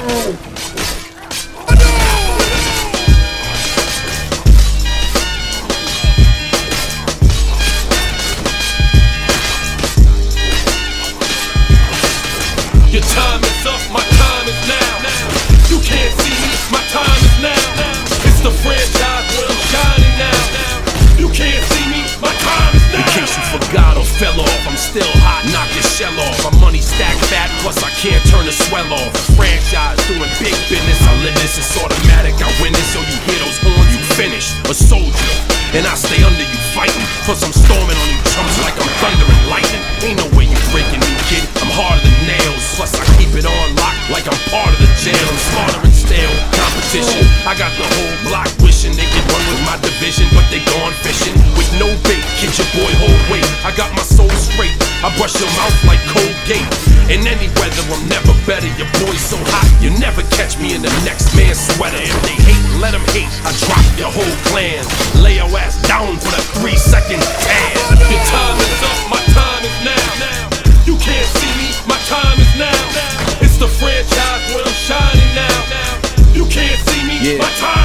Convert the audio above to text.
Your time is up, my time is now. You can't see me, my time is now. Can't turn the swell off. Franchise doing big business, I live this, it's automatic. I win this, so you hear those horns, you finish. A soldier, and I stay under you fighting. Plus I'm storming on you chumps like I'm thunder and lightning. Ain't no way you breaking me, kid. I'm harder than nails. Plus I keep it on lock like I'm part of the jail. I'm smarter and stale. Competition. I got the whole block wishing they could run with my division, but they gone fishing with no bait. Get your boy whole weight. I got my soul straight. I brush your mouth like competitor, I'm never better. Your boy's so hot, you never catch me in the next man's sweater. If they hate, let them hate. I drop your whole clan. Lay your ass down for the three second tan. Your time is up, my time is now. You can't see me, my time is now. It's the franchise where I'm shining now. You can't see me, my time